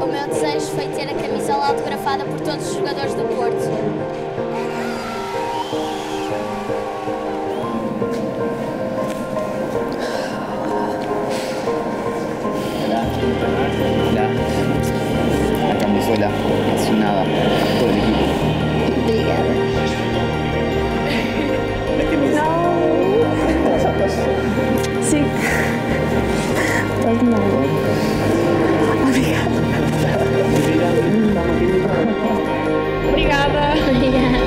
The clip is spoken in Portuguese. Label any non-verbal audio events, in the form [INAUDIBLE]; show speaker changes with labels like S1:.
S1: O meu desejo foi ter a camisola autografada por todos os jogadores do Porto.
S2: A camisola asignada por el equipo.
S1: Obrigada. [LAUGHS] No. Sí. together. [LAUGHS] yeah.